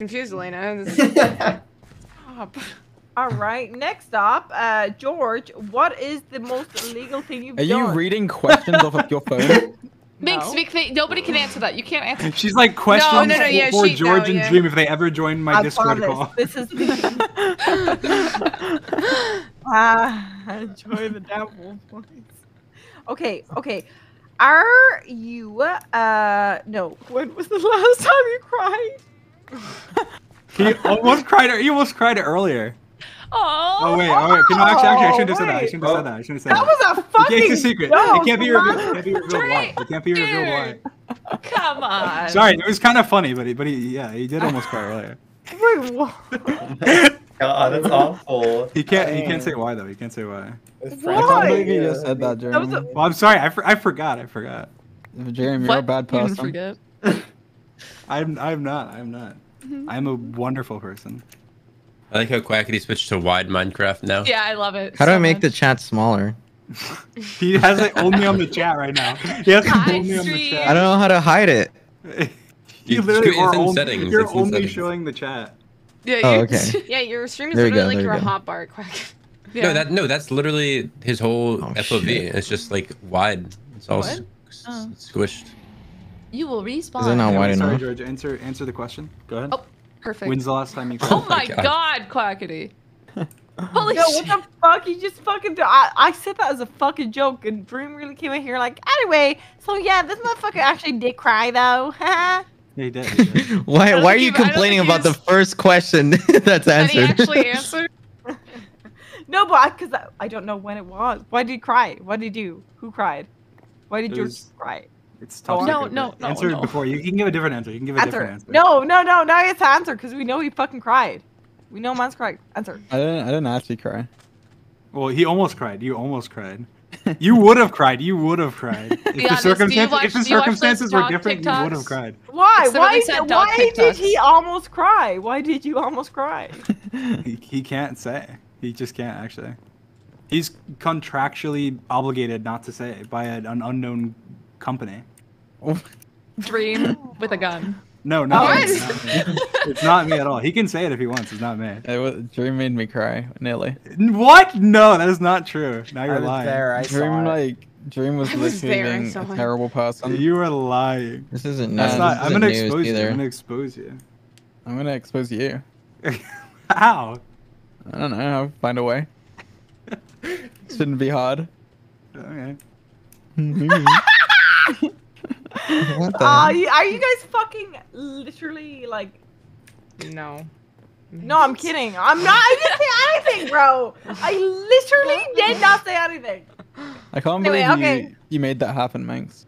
confused, Elena. Stop. All right. Next up, uh, George. What is the most illegal thing you've Are you done? reading questions off of your phone? Minx, No. Minx, Minx, nobody can answer that. You can't answer. She's like questions no, no, yeah, for she- George no, and yeah. Dream if they ever join my I Discord promise. call. This is the. ah, enjoy the devil voice. Okay, okay. Are you? Uh, no. When was the last time you cried? He almost cried. He almost cried earlier. Oh, Oh wait, oh wait. No, actually, actually, I shouldn't have said that. I shouldn't have said that. I shouldn't have said That that. was a fucking. It's a secret. joke, It can't be revealed. It can't be revealed why. It can't be revealed why. come on. Sorry, it was kind of funny, but he, but he, yeah, he did almost cry earlier. Wait, what? God, that's awful. He can't. He can't say why though. He can't say why. It's Why? I can't believe you just said that, Jeremy. That a... Well, I'm sorry. I, for, I forgot. I forgot. Jeremy, you're a What? bad You didn't person. forget. I'm. I'm not. I'm not. Mm-hmm. I'm a wonderful person. I like how Quackity switched to wide Minecraft now. Yeah, I love it. How do I make the chat smaller? He has it only on the chat right now. He has it Hi, only on the stream. I don't know how to hide it. You You- literally it's are in only, settings, you're it's in only settings. showing the chat. Yeah, Oh, okay. Yeah, your stream is There literally go, like there your we go. hot bar quack. Yeah. No, that no, that's literally his whole Oh, FOV. shit. It's just like wide. It's all s- s- Oh. squished. You will respawn. Is it not Yeah, wide sorry, enough? George. Answer answer the question. Go ahead. Oh, Perfect. When's the last time you oh cried? oh my God. god, Quackity. Holy Yo, shit. what the fuck? You just fucking. Do- I, I said that as a fucking joke, and Dream really came in here like, anyway. So yeah, this motherfucker actually did cry though. Yeah, he did. He did. Why, why are you you- complaining about the first question that's Did he actually answered? no, but because I, I don't know when it was. Why did he cry? What did he do? Who cried? Why did It George was- cry? It's tough. Oh, no, no, no, Answer no. before. You can give a different answer. You can give a different Answer. answer. No, no, no. Now he has to answer because we know he fucking cried. We know man's cried. Answer. I didn't. I didn't actually cry. Well, he almost cried. You almost cried. You would have cried. You would have cried. If Be the, honest, do watch- if the do you watch those circumstances were dog different, you would have cried. Why? It's Why? literally Why did he almost cry? Why did you almost cry? He, he can't say. He just can't actually. He's contractually obligated not to say by an, an unknown company. Dream oh. with a gun. No, no, What? it's not, me. it's not me at all. He can say it if he wants. It's not me. It was, Dream made me cry nearly. What? No, that is not true. Now I you're was lying. there. I Dream saw it. like Dream was I was literally there, being so a I- terrible person. You are lying. This isn't. That's no, not. this I'm gonna news expose you. I'm gonna expose you. I'm gonna expose you. How? I don't know. I'll find a way. Shouldn't be hard. Okay. what the? Uh, are you guys fucking literally like? No. No, I'm kidding. I'm not. I didn't say anything, bro. I literally did not say anything. I can't Anyway, believe okay. you, you made that happen, Manx.